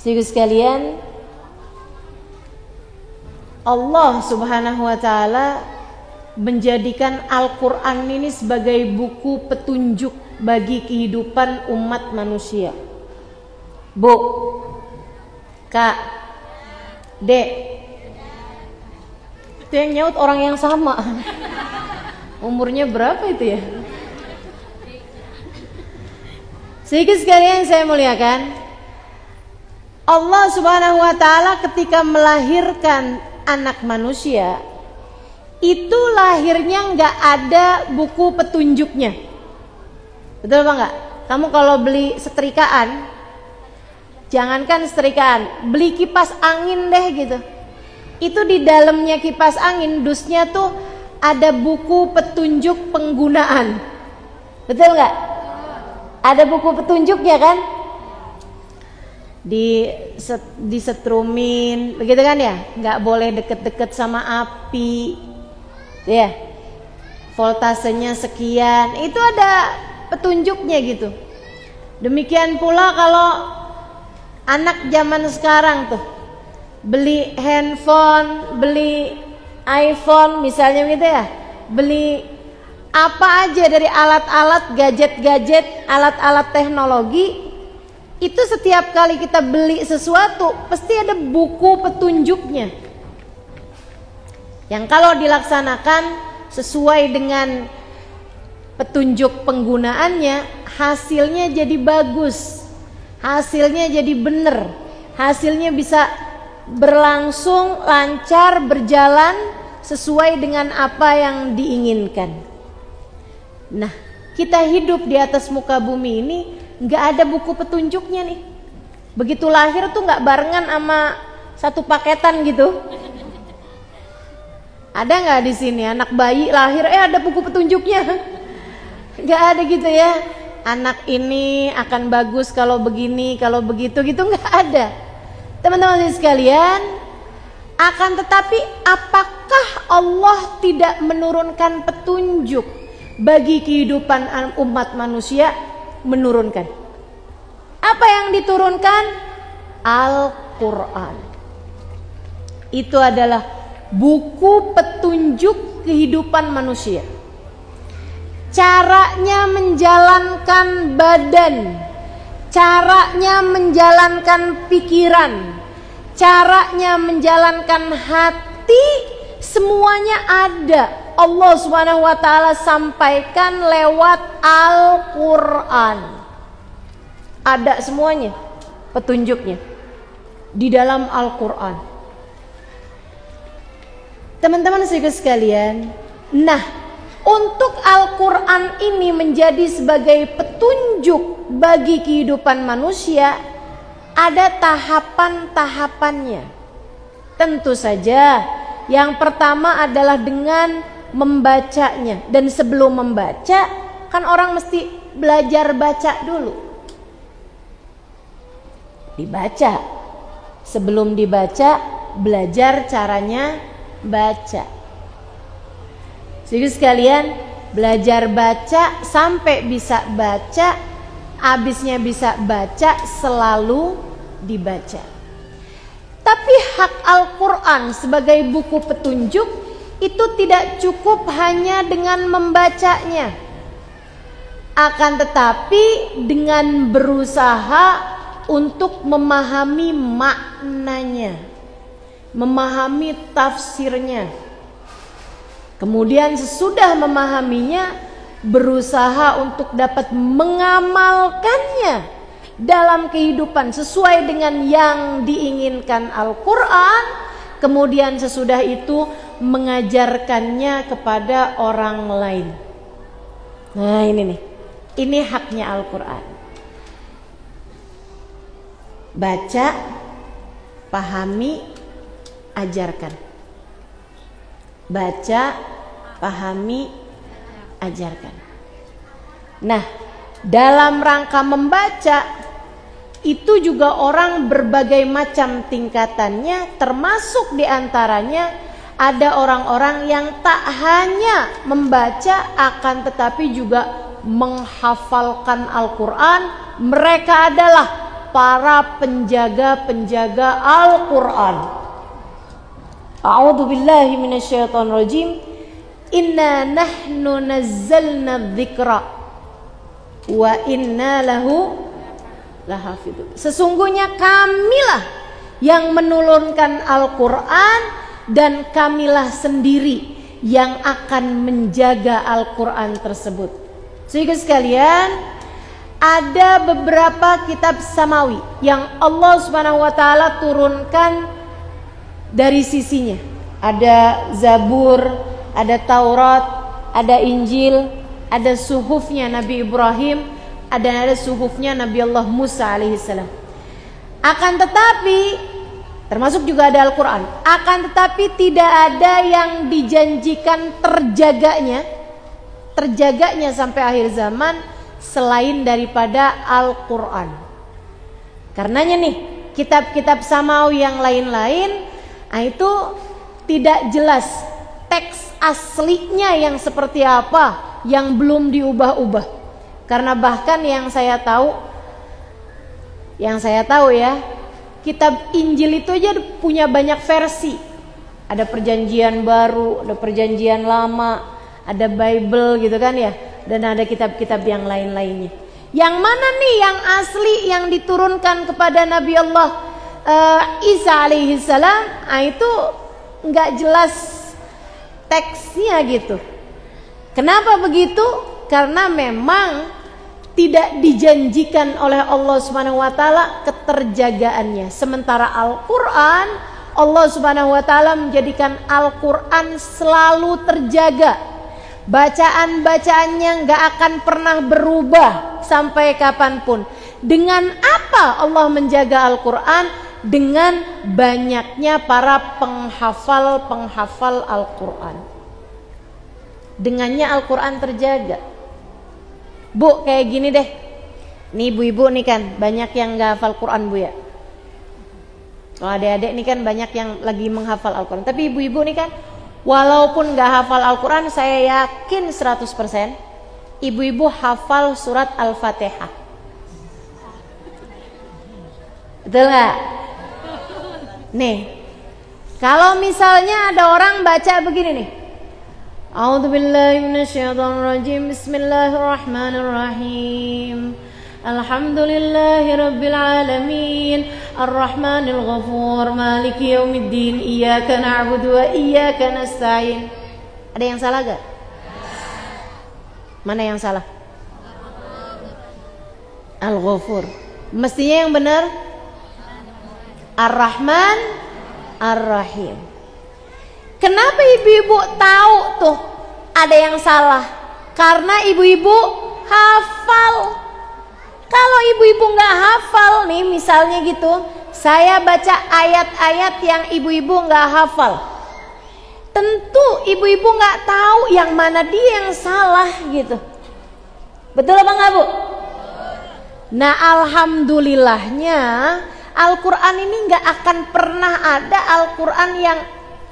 Sehingga sekalian Allah Subhanahu wa taala menjadikan Al-Qur'an ini sebagai buku petunjuk bagi kehidupan umat manusia. Bu, Kak, Dek, itu yang nyaut orang yang sama. Umurnya berapa itu ya? Sedikit sekalian saya muliakan. Allah Subhanahu wa taala ketika melahirkan anak manusia itu lahirnya nggak ada buku petunjuknya. Betul apa enggak? Kamu kalau beli setrikaan jangankan setrikaan, beli kipas angin deh gitu. Itu di dalamnya kipas angin dusnya tuh ada buku petunjuk penggunaan. Betul nggak? Ada buku petunjuknya kan? Di set, disetrumin, begitu kan ya? Nggak boleh deket-deket sama api, ya. Voltasenya sekian, itu ada petunjuknya gitu. Demikian pula kalau anak zaman sekarang tuh beli handphone, beli iPhone misalnya gitu ya, beli apa aja dari alat-alat gadget-gadget, alat-alat teknologi itu setiap kali kita beli sesuatu pasti ada buku petunjuknya. Yang kalau dilaksanakan sesuai dengan petunjuk penggunaannya, hasilnya jadi bagus. Hasilnya jadi benar. Hasilnya bisa berlangsung lancar berjalan sesuai dengan apa yang diinginkan. Nah, kita hidup di atas muka bumi ini nggak ada buku petunjuknya nih. Begitu lahir tuh nggak barengan sama satu paketan gitu. Ada nggak di sini anak bayi lahir eh ada buku petunjuknya? Nggak ada gitu ya. Anak ini akan bagus kalau begini, kalau begitu gitu nggak ada. Teman-teman sekalian, akan tetapi apakah Allah tidak menurunkan petunjuk bagi kehidupan umat manusia menurunkan. Apa yang diturunkan? Al-Quran. Itu adalah buku petunjuk kehidupan manusia. Caranya menjalankan badan, caranya menjalankan pikiran, caranya menjalankan hati, semuanya ada Allah taala sampaikan lewat Al-Qur'an. Ada semuanya petunjuknya di dalam Al-Qur'an. Teman-teman sekalian, nah, untuk Al-Qur'an ini menjadi sebagai petunjuk bagi kehidupan manusia, ada tahapan-tahapannya. Tentu saja, yang pertama adalah dengan membacanya dan sebelum membaca kan orang mesti belajar baca dulu dibaca. Sebelum dibaca belajar caranya baca. Jadi sekalian belajar baca sampai bisa baca habisnya bisa baca selalu dibaca. Tapi hak Al-Quran sebagai buku petunjuk itu tidak cukup hanya dengan membacanya. Akan tetapi dengan berusaha untuk memahami maknanya memahami tafsirnya kemudian sesudah memahaminya berusaha untuk dapat mengamalkannya dalam kehidupan sesuai dengan yang diinginkan Al-Qur'an kemudian sesudah itu mengajarkannya kepada orang lain. Nah, ini nih. Ini haknya Al-Qur'an. Baca, pahami, ajarkan. Baca, pahami, ajarkan. Nah, dalam rangka membaca itu juga orang berbagai macam tingkatannya termasuk di antaranya ada orang-orang yang tak hanya membaca akan tetapi juga menghafalkan Al-Quran mereka adalah para penjaga-penjaga Al-Qur'an. A'udzu billahi minasyaitonir rajim. Inna nahnu nazzalna dzikra wa inna lahu lahafidun. Sesungguhnya kamilah yang menurunkan Al-Qur'an dan kamilah sendiri yang akan menjaga Al-Qur'an tersebut. Sehingga sekalian, ada beberapa kitab samawi yang Allah Subhanahu wa taala turunkan dari sisinya. Ada Zabur, ada Taurat, ada Injil, ada suhufnya Nabi Ibrahim, ada ada suhufnya Nabi Allah Musa alaihissalam. Akan tetapi termasuk juga ada Al-Qur'an. Akan tetapi tidak ada yang dijanjikan terjaganya terjaganya sampai akhir zaman selain daripada Al-Quran. Karenanya nih, kitab-kitab samawi yang lain-lain, nah itu tidak jelas teks aslinya yang seperti apa yang belum diubah-ubah. Karena bahkan yang saya tahu, yang saya tahu ya, kitab Injil itu aja punya banyak versi. Ada perjanjian baru, ada perjanjian lama, ada Bible gitu kan ya, dan ada kitab-kitab yang lain-lainnya. Yang mana nih yang asli yang diturunkan kepada Nabi Allah uh, Isa alaihi salam? Nah, itu nggak jelas teksnya gitu. Kenapa begitu? Karena memang tidak dijanjikan oleh Allah Subhanahu wa taala keterjagaannya. Sementara Al-Qur'an Allah Subhanahu wa taala menjadikan Al-Qur'an selalu terjaga Bacaan-bacaannya nggak akan pernah berubah sampai kapan pun. Dengan apa Allah menjaga Al-Quran? Dengan banyaknya para penghafal-penghafal Al-Quran. Dengannya Al-Quran terjaga. Bu, kayak gini deh. Nih ibu-ibu nih kan, banyak yang nggak hafal Quran bu ya. Kalau adik-adik nih kan banyak yang lagi menghafal Al-Quran. Tapi ibu-ibu nih kan Walaupun gak hafal Al-Quran, saya yakin 100% ibu-ibu hafal surat Al-Fatihah. Betul gak? Nih, kalau misalnya ada orang baca begini nih. A'udzubillahiminasyaitonirrajim. Bismillahirrahmanirrahim. Alhamdulillahi Rabbil Alamin. Ar-Rahmanil Ghafur. Maliki Yawmiddin. Iyaka na'budu wa iyaka nasta'in. Ada yang salah gak? Mana yang salah? Al-Ghafur. Mestinya yang benar? Ar-Rahman Ar-Rahim. Kenapa ibu-ibu tahu tuh ada yang salah? Karena ibu-ibu hafal kalau ibu-ibu nggak hafal nih misalnya gitu, saya baca ayat-ayat yang ibu-ibu nggak hafal. Tentu ibu-ibu nggak tahu yang mana dia yang salah gitu. Betul apa nggak bu? Nah alhamdulillahnya Al-Quran ini nggak akan pernah ada Al-Quran yang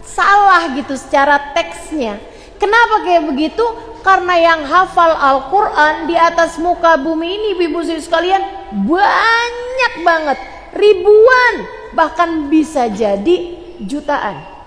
salah gitu secara teksnya. Kenapa kayak begitu? Karena yang hafal Al-Quran di atas muka bumi ini ibu ibu sekalian banyak banget. Ribuan bahkan bisa jadi jutaan.